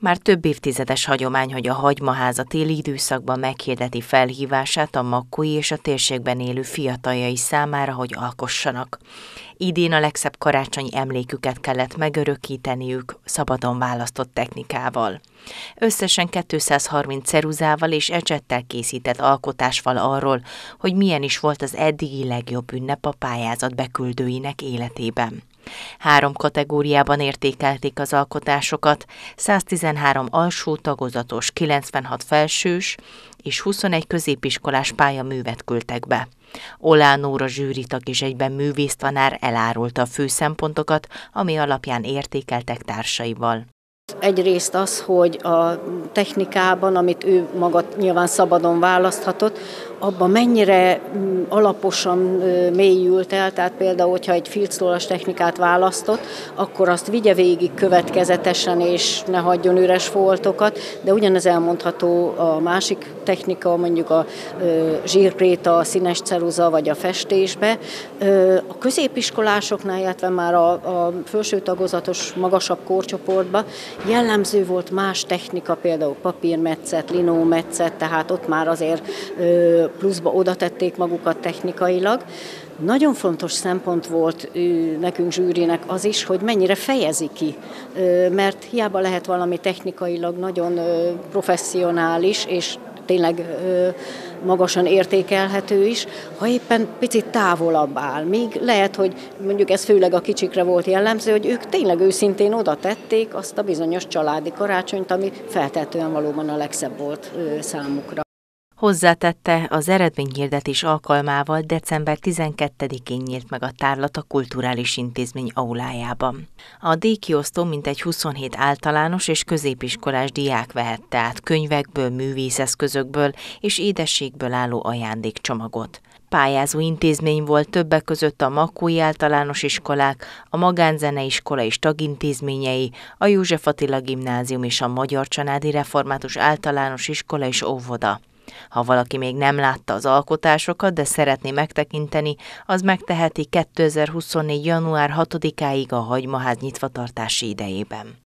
Már több évtizedes hagyomány, hogy a hagymaház a téli időszakban meghirdeti felhívását a makkói és a térségben élő fiataljai számára, hogy alkossanak. Idén a legszebb karácsonyi emléküket kellett megörökíteniük szabadon választott technikával. Összesen 230 ceruzával és ecsettel készített alkotásval arról, hogy milyen is volt az eddigi legjobb ünnep a pályázat beküldőinek életében. Három kategóriában értékelték az alkotásokat, 113 alsó tagozatos, 96 felsős és 21 középiskolás pályaművet küldtek be. Olán Nóra zsűritak és egyben művésztanár elárulta a fő szempontokat, ami alapján értékeltek társaival. Egyrészt az, hogy a technikában, amit ő maga nyilván szabadon választhatott, abban mennyire mm, alaposan mélyült el, tehát például, hogyha egy filctolas technikát választott, akkor azt vigye végig következetesen, és ne hagyjon üres foltokat, de ugyanez elmondható a másik technika, mondjuk a zsírpréta, a színes ceruza vagy a festésbe. A középiskolásoknál, illetve már a, a felső tagozatos, magasabb korcsoportban jellemző volt más technika, például papírmetszet, linómetszet, tehát ott már azért pluszba oda tették magukat technikailag. Nagyon fontos szempont volt nekünk zsűrinek az is, hogy mennyire fejezi ki, mert hiába lehet valami technikailag nagyon professzionális, és tényleg magasan értékelhető is, ha éppen picit távolabb áll. Míg lehet, hogy mondjuk ez főleg a kicsikre volt jellemző, hogy ők tényleg őszintén oda tették azt a bizonyos családi karácsonyt, ami feltetően valóban a legszebb volt számukra. Hozzátette, az eredményhirdetés alkalmával december 12-én nyílt meg a tárlat a Kulturális Intézmény aulájában. A díjkiosztó mintegy 27 általános és középiskolás diák vehette át könyvekből, művészeszközökből és édességből álló ajándékcsomagot. Pályázó intézmény volt többek között a Makói általános iskolák, a Magánzeneiskola és tagintézményei, a József Attila gimnázium és a Magyar Csanádi Református Általános Iskola és Óvoda. Ha valaki még nem látta az alkotásokat, de szeretné megtekinteni, az megteheti 2024. január 6-áig a hagymaház nyitvatartási idejében.